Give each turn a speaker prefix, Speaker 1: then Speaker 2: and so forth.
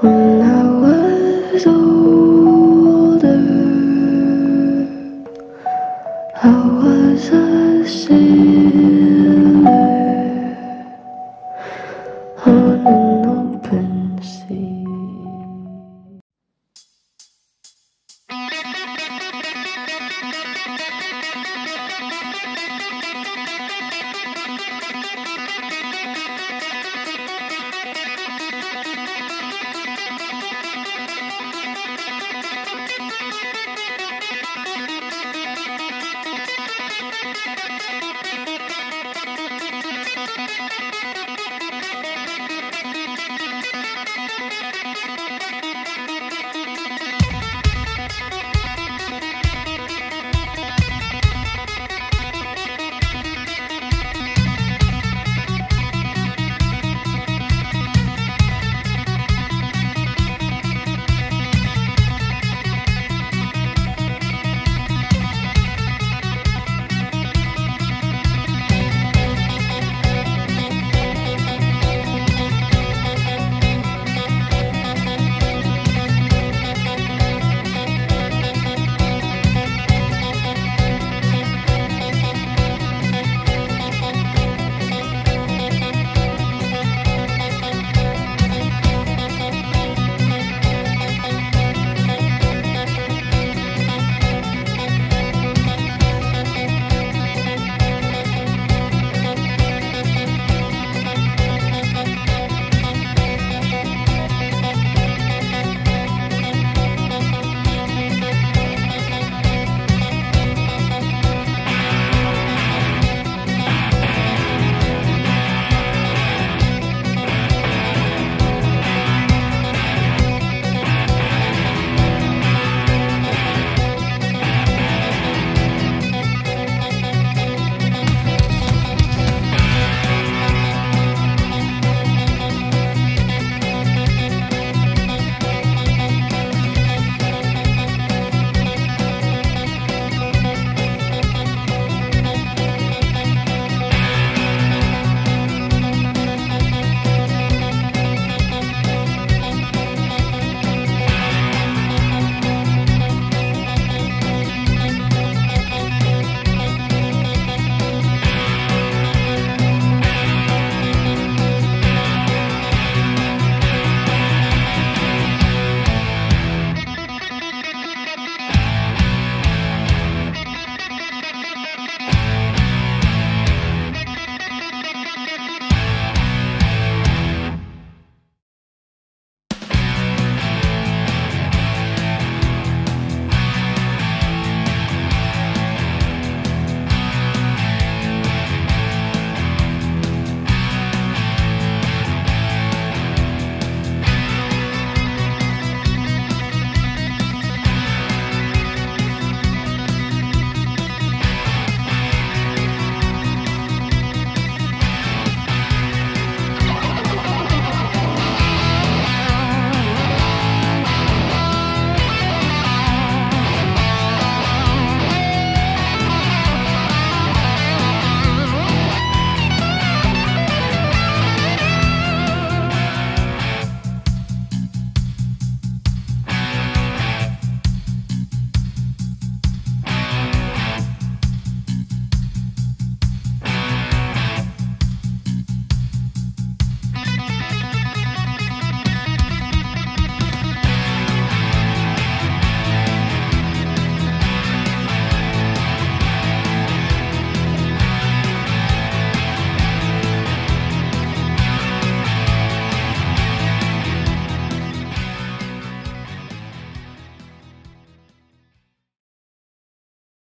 Speaker 1: When I was older, I was a sailor.